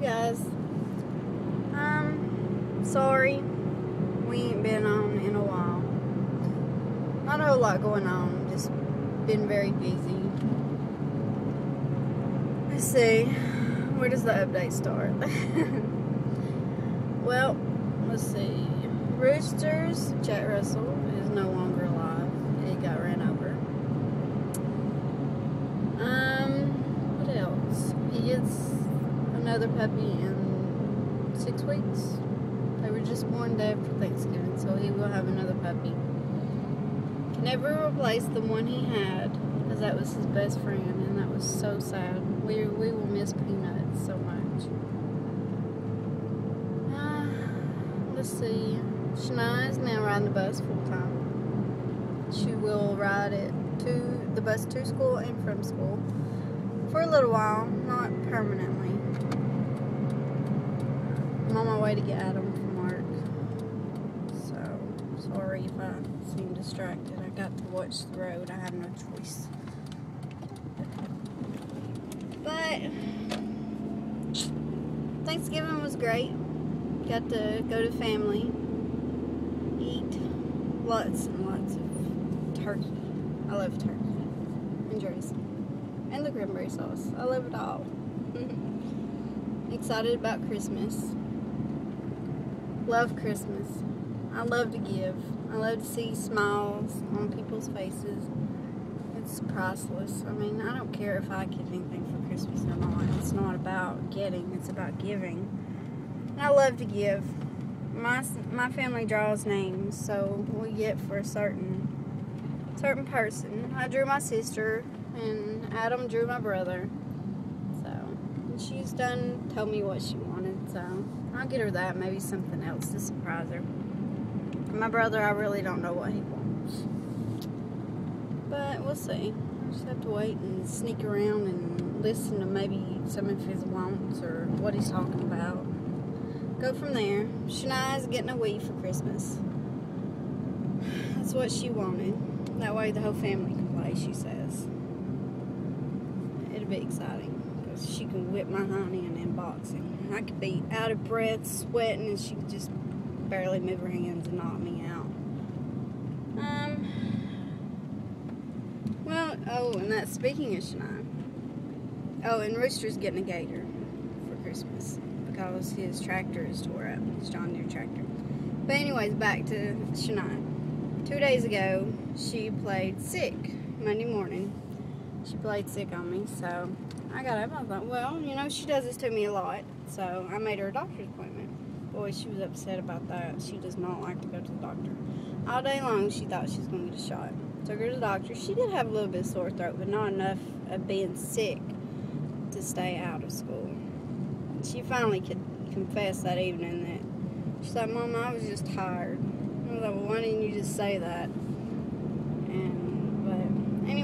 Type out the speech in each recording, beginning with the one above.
you guys. Um, sorry. We ain't been on in a while. Not a whole lot going on. Just been very busy. Let's see. Where does the update start? well, let's see. Roosters, Jack Russell is no longer alive. It got ran over. Um, what else? He gets another puppy in six weeks. They were just born day after Thanksgiving, so he will have another puppy. Can never replace the one he had, because that was his best friend, and that was so sad. We, we will miss Peanuts so much. Uh, let's see. Shania is now riding the bus full time. She will ride it to the bus to school and from school for a little while, not permanently. Way to get Adam from work. So, sorry if I seem distracted. I got to watch the road. I had no choice. But, Thanksgiving was great. Got to go to family. Eat lots and lots of turkey. I love turkey. And dressing. And the cranberry sauce. I love it all. Excited about Christmas. Love Christmas. I love to give. I love to see smiles on people's faces. It's priceless. I mean, I don't care if I get anything for Christmas or not. It's not about getting, it's about giving. And I love to give. My my family draws names, so we get for a certain certain person. I drew my sister, and Adam drew my brother. So, she's done told me what she wanted, so I'll get her that, maybe something else to surprise her. My brother, I really don't know what he wants. But we'll see. I just have to wait and sneak around and listen to maybe some of his wants or what he's talking about. Go from there. Shania's getting a Wii for Christmas. That's what she wanted. That way the whole family can play, she says. It'll be exciting because she can whip my honey and in unboxing. I could be out of breath, sweating, and she could just barely move her hands and knock me out. Um. Well, oh, and that's speaking of Shania. Oh, and Rooster's getting a gator for Christmas because his tractor is tore up, his John Deere tractor. But anyways, back to Shania. Two days ago, she played sick Monday morning. She played sick on me, so I got up. I thought, well, you know, she does this to me a lot, so I made her a doctor's appointment. Boy, she was upset about that. She does not like to go to the doctor. All day long, she thought she was going to get a shot. Took her to the doctor. She did have a little bit of sore throat, but not enough of being sick to stay out of school. She finally could confess that evening that she's like, Mom, I was just tired. I was like, well, why didn't you just say that?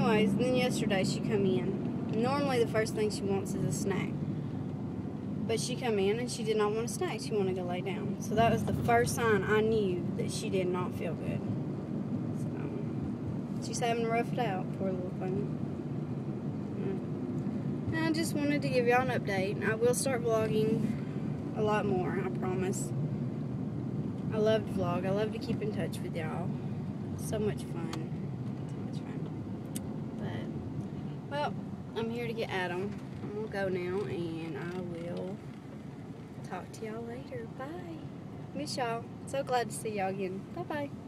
Anyways, then yesterday she come in. Normally the first thing she wants is a snack. But she come in and she did not want a snack. She wanted to go lay down. So that was the first sign I knew that she did not feel good. So she's having to rough it out, poor little thing. I just wanted to give y'all an update. I will start vlogging a lot more, I promise. I love to vlog. I love to keep in touch with y'all. So much fun. So much fun. I'm here to get Adam. I'm going to go now, and I will talk to y'all later. Bye. Miss y'all. So glad to see y'all again. Bye-bye.